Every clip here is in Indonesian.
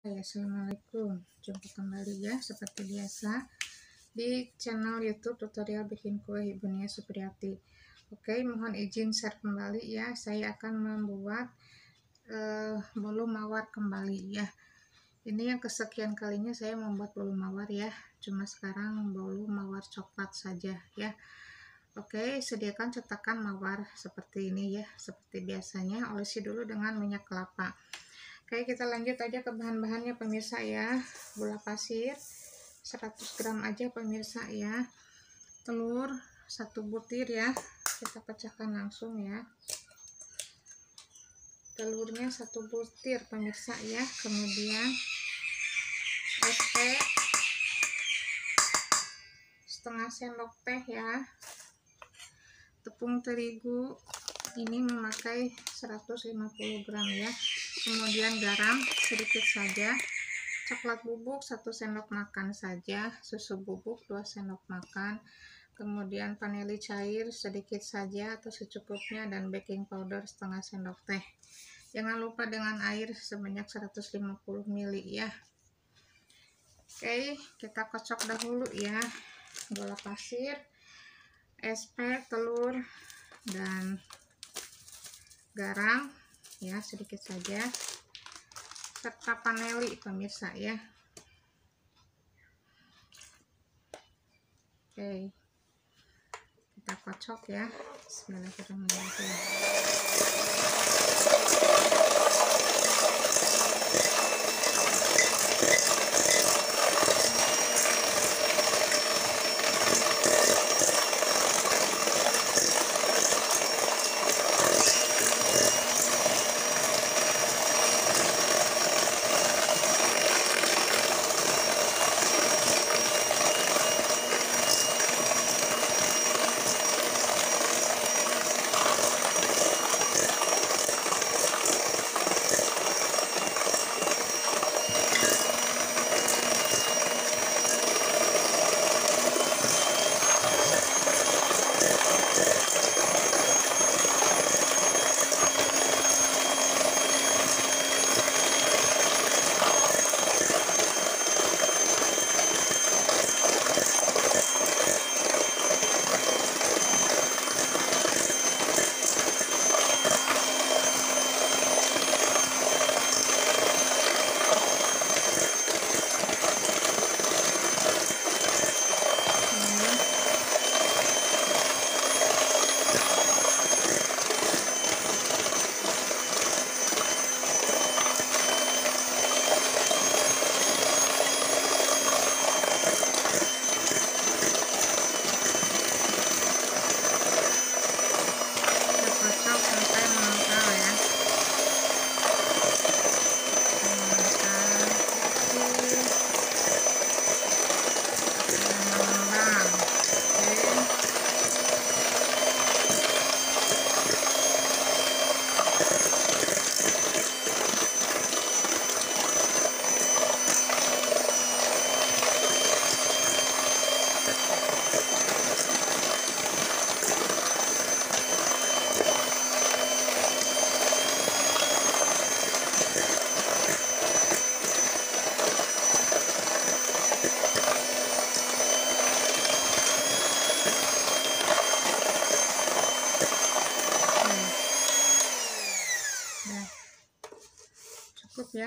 Assalamualaikum. Jumpa kembali ya seperti biasa Di channel youtube tutorial bikin kue Ibu Nia Supriyati. Oke mohon izin share kembali ya. Saya akan membuat uh, bolu mawar kembali ya. Ini yang kesekian kalinya saya membuat bolu mawar ya. Cuma sekarang bolu mawar coklat saja ya. Oke sediakan cetakan mawar seperti ini ya Seperti biasanya. Olesi dulu dengan minyak kelapa Oke kita lanjut aja ke bahan-bahannya pemirsa ya. Gula pasir 100 gram aja pemirsa ya. Telur satu butir ya. Kita pecahkan langsung ya. Telurnya satu butir pemirsa ya. Kemudian SP setengah sendok teh ya. Tepung terigu ini memakai 150 gram ya kemudian garam sedikit saja coklat bubuk 1 sendok makan saja susu bubuk 2 sendok makan kemudian vanili cair sedikit saja atau secukupnya dan baking powder setengah sendok teh. Jangan lupa dengan air sebanyak 150 ml ya. Oke kita kocok dahulu ya. Gula pasir SP telur dan garam ya sedikit saja. Serta paneli pemirsa ya. Oke. Kita kocok ya. Bismillahirrahmanirrahim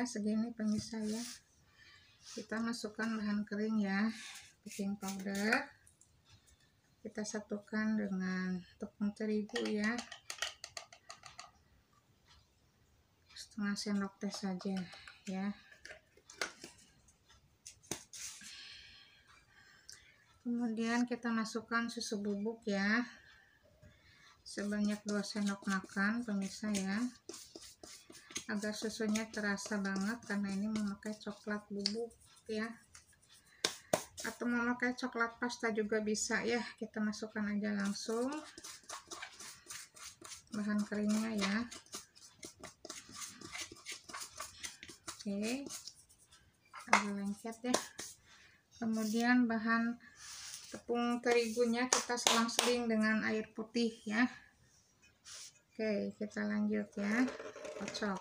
segini pemirsa ya kita masukkan bahan kering ya baking powder. Kita satukan dengan tepung terigu ya. Setengah sendok teh saja ya. Kemudian kita masukkan susu bubuk ya. Sebanyak 2 sendok makan pemirsa ya agar susunya terasa banget karena ini memakai coklat bubuk ya. Atau memakai coklat pasta juga bisa ya. Kita masukkan aja langsung. Bahan keringnya ya. Oke. Agak lengket ya. Kemudian bahan tepung terigunya kita selang-seling dengan air putih ya. Oke kita lanjut ya kocok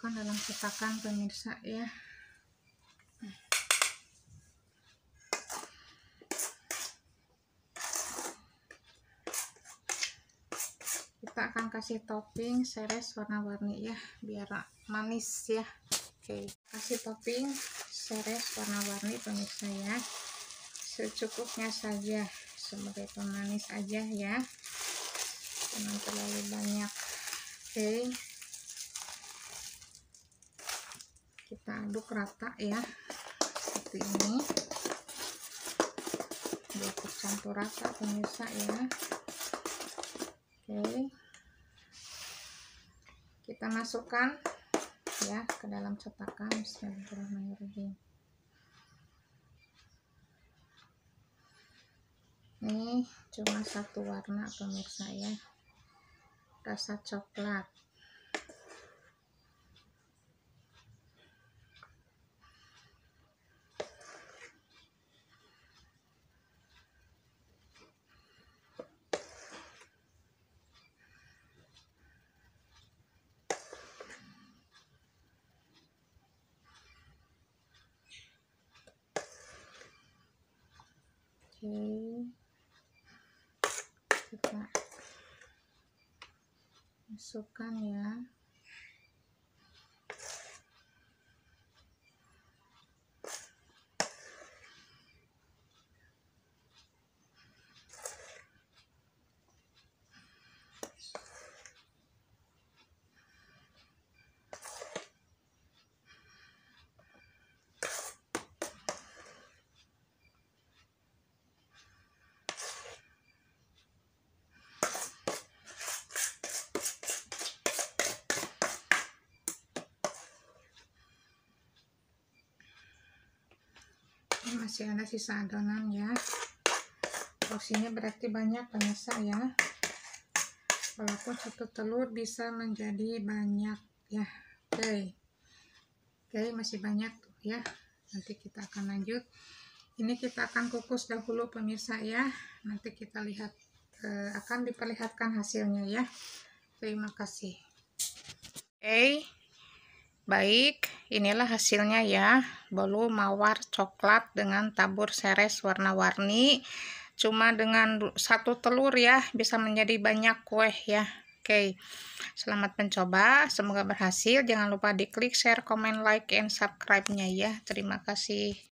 masukkan dalam cetakan pemirsa ya. Kita akan kasih topping seres warna-warni ya biar manis ya. Oke kasih topping seres warna-warni pemirsa ya. Secukupnya saja sebagai pemanis aja ya. Jangan terlalu banyak. Oke kita aduk rata ya seperti ini. Biar tercampur rata pemirsa ya. Oke. Kita masukkan ya ke dalam cetakan Bismillahirrahmanirrahim. Ini cuma satu warna pemirsa ya. Rasa coklat Oke. Kita masukkan ya. Masih ada sisa adonan ya. Porsinya berarti banyak pemirsa ya. Walaupun satu telur bisa menjadi banyak ya. Oke. Okay. oke okay, masih banyak tuh ya. Nanti kita akan lanjut. Ini kita akan kukus dahulu pemirsa ya. Nanti kita lihat eh, akan diperlihatkan hasilnya ya. Terima kasih. Oke. okay. Baik, inilah hasilnya ya. Bolu mawar coklat dengan tabur seres warna-warni. Cuma dengan satu telur ya, bisa menjadi banyak kue ya. Oke, selamat mencoba. Semoga berhasil. Jangan lupa diklik share, komen, like, and subscribe-nya ya. Terima kasih.